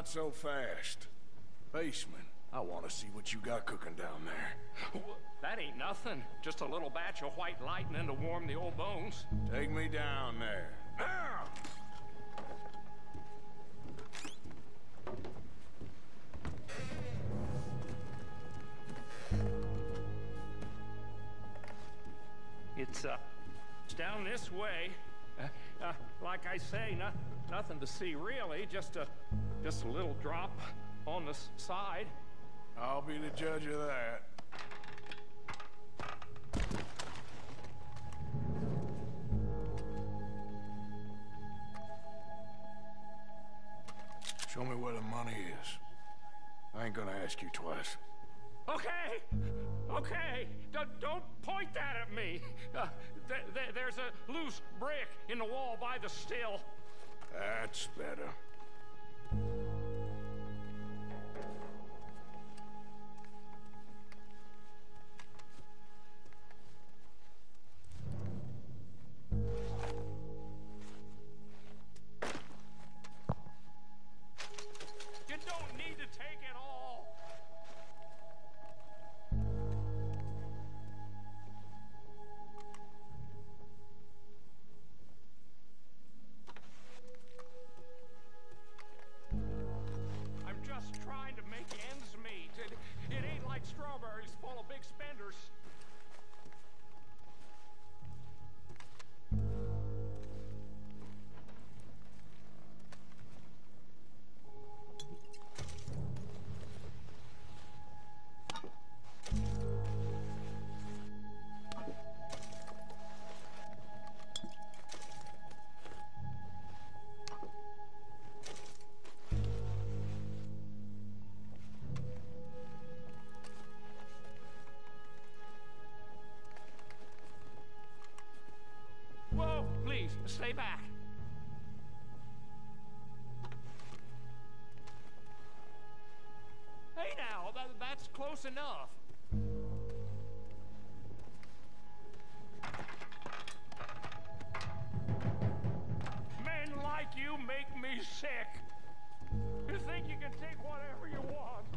not so fast. Baseman, I want to see what you got cooking down there. That ain't nothing. Just a little batch of white lightning to warm the old bones. Take me down there. Now! It's, uh, it's down this way. Uh, uh, like I say, no, nothing to see really. Just a, just a little drop on the side. I'll be the judge of that. Show me where the money is. I ain't gonna ask you twice. Okay, okay. Don't, don't point that at me. Uh, th th there's a loose brick in the wall by the still. That's better. Please, stay back. Hey now, that, that's close enough. Men like you make me sick. You think you can take whatever you want.